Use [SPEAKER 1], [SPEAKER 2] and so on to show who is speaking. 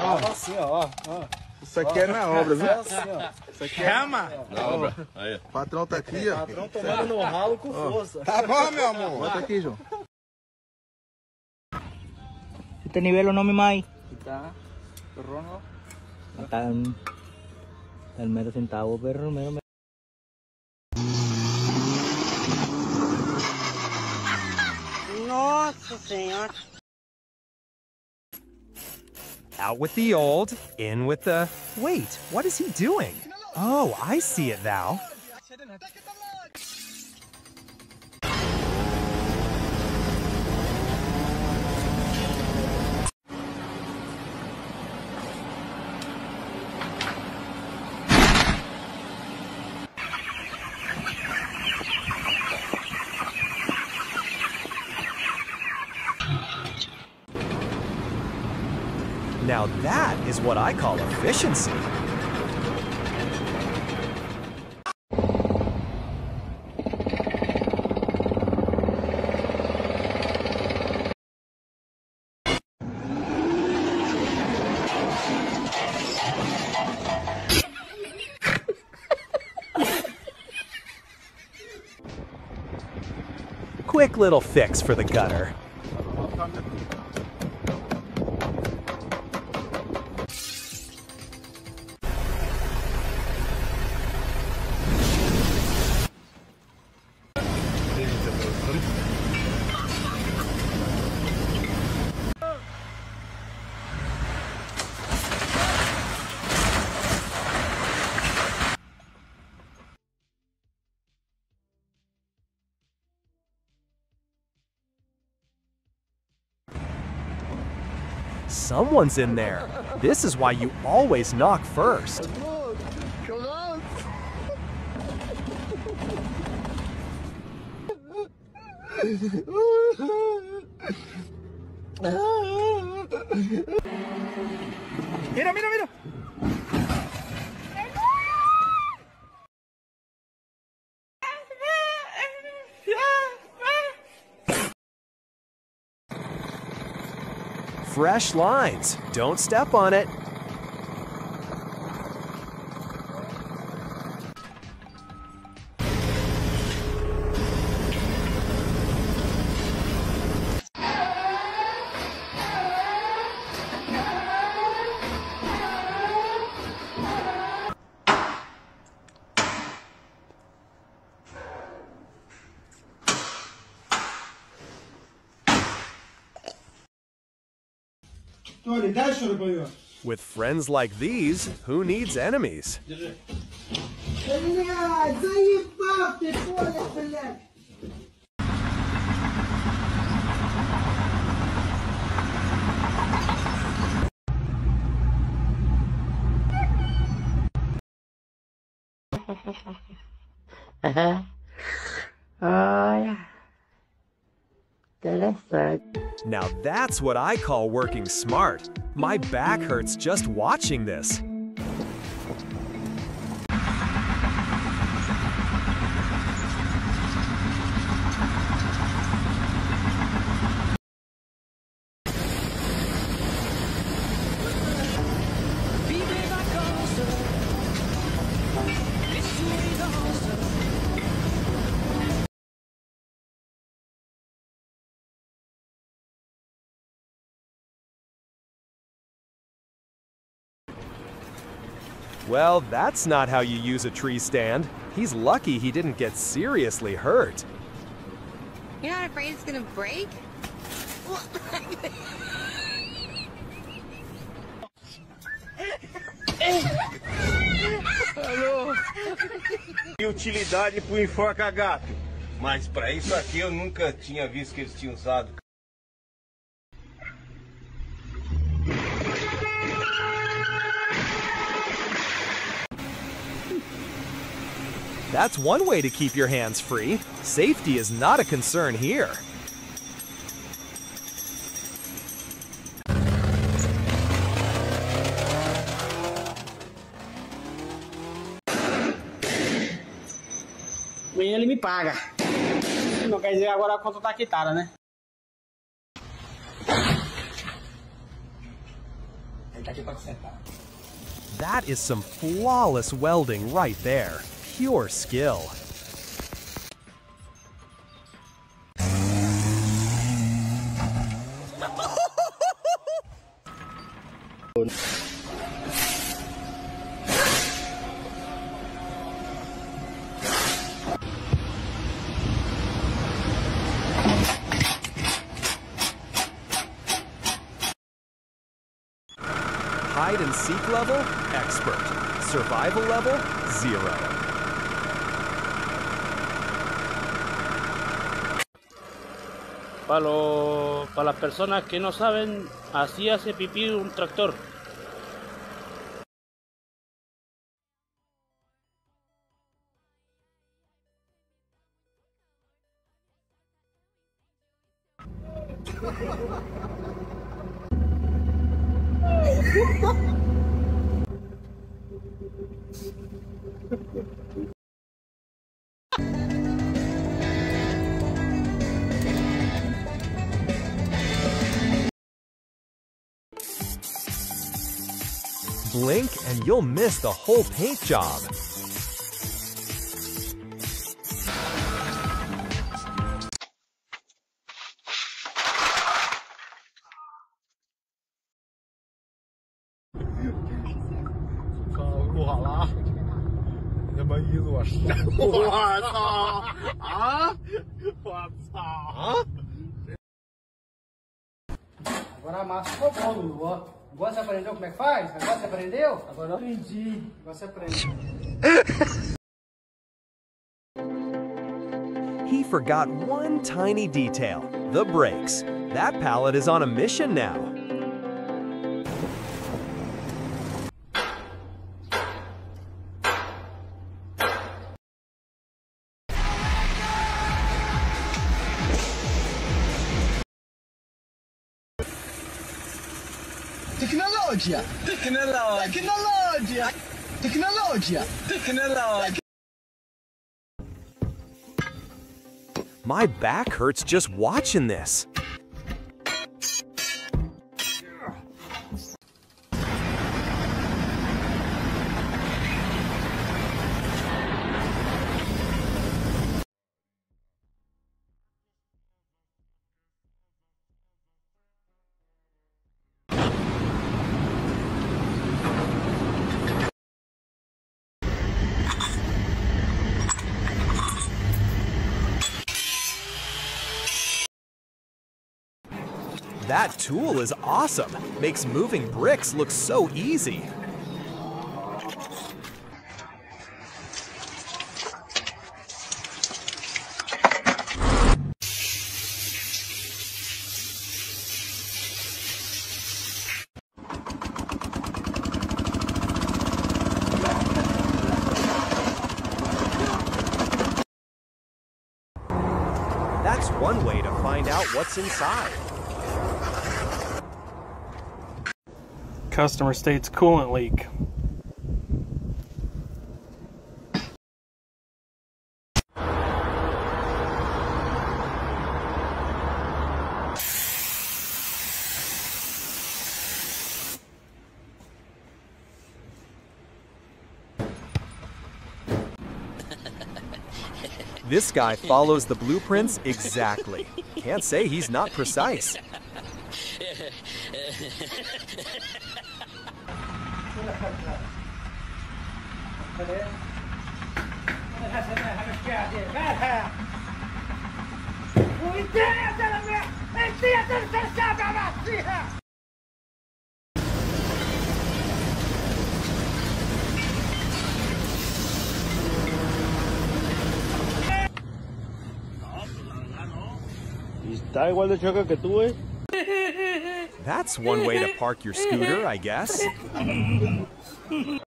[SPEAKER 1] Fala assim, ó. ó.
[SPEAKER 2] Isso aqui é na obra, viu?
[SPEAKER 1] Fala assim, ó.
[SPEAKER 2] Isso aqui é...
[SPEAKER 3] Chama!
[SPEAKER 4] Na obra. Aí.
[SPEAKER 2] O patrão tá aqui, ó.
[SPEAKER 1] Patrão tomando no ralo com força.
[SPEAKER 3] Tá bom, meu amor.
[SPEAKER 2] Bota aqui, João.
[SPEAKER 5] Este nivel o no mi mai.
[SPEAKER 1] Tá. Rono.
[SPEAKER 5] Está el mero centavo, perro, mero, mero.
[SPEAKER 6] Nossa Senhora.
[SPEAKER 7] Out with the old, in with the. Wait, what is he doing? Oh, I see it now. Now that is what I call efficiency. Quick little fix for the gutter. Someone's in there. This is why you always knock first.
[SPEAKER 3] Mira, mira, mira.
[SPEAKER 7] Fresh lines. Don't step on it. With friends like these, who needs enemies?
[SPEAKER 6] Olha. Interessante.
[SPEAKER 7] Now that's what I call working smart. My back hurts just watching this. Well, that's not how you use a tree stand. He's lucky he didn't get seriously hurt.
[SPEAKER 6] You're not afraid it's gonna break?
[SPEAKER 4] E utilidade pro enforca gato. Mas pra isso aqui eu nunca tinha visto que eles tinham usado.
[SPEAKER 7] That's one way to keep your hands free. Safety is not a concern here.
[SPEAKER 5] Amanhã ele me paga. Não quer dizer agora a conta tá quitada, né?
[SPEAKER 7] That is some flawless welding right there. Pure skill. Hide and seek level, expert. Survival level, zero.
[SPEAKER 8] Para, lo- para las personas que no saben, así hace pipí un tractor.
[SPEAKER 7] Blink and you'll miss the whole paint job.
[SPEAKER 1] Agora a massa ficou bom, Lulu. ó. Agora você aprendeu como é que faz? Agora você aprendeu? Agora eu aprendi. Você aprendeu.
[SPEAKER 7] He forgot one tiny detail the brakes. That pallet is on a mission now.
[SPEAKER 3] Tecnologia! Tecnologia! Tecnologia! Tecnologia!
[SPEAKER 7] My back hurts just watching this. That tool is awesome. Makes moving bricks look so easy. That's one way to find out what's inside.
[SPEAKER 8] Customer states coolant leak.
[SPEAKER 7] This guy follows the blueprints exactly. Can't say he's not precise.
[SPEAKER 8] Está igual de choque que tú, eh.
[SPEAKER 7] That's one way to park your scooter, I guess.